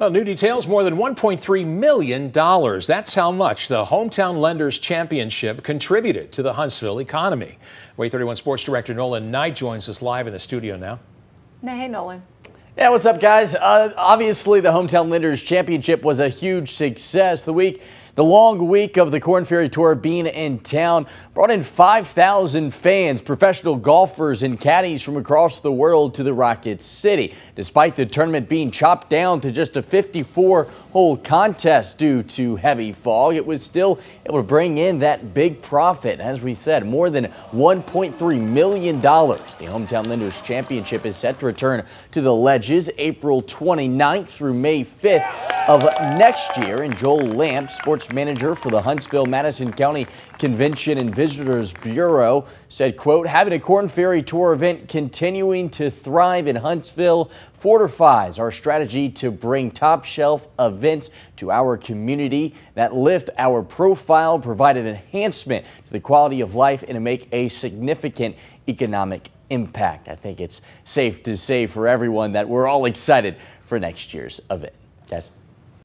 Well, new details more than $1.3 million. That's how much the Hometown Lenders Championship contributed to the Huntsville economy. WAAY 31 Sports Director Nolan Knight joins us live in the studio now. Hey, Nolan. Yeah, what's up, guys? Uh, obviously, the Hometown Lenders Championship was a huge success. The week the long week of the Korn Ferry Tour being in town brought in 5,000 fans, professional golfers, and caddies from across the world to the Rocket City. Despite the tournament being chopped down to just a 54 hole contest due to heavy fog, it was still able to bring in that big profit. As we said, more than $1.3 million. The Hometown Lenders Championship is set to return to the ledges April 29th through May 5th of next year. And Joel Lamp, sports manager for the Huntsville Madison County Convention and Visitors Bureau, said, quote, having a Korn Ferry Tour event continuing to thrive in Huntsville fortifies our strategy to bring top shelf events to our community that lift our profile, provide an enhancement to the quality of life, and make a significant economic impact. I think it's safe to say for everyone that we're all excited for next year's event. Guys.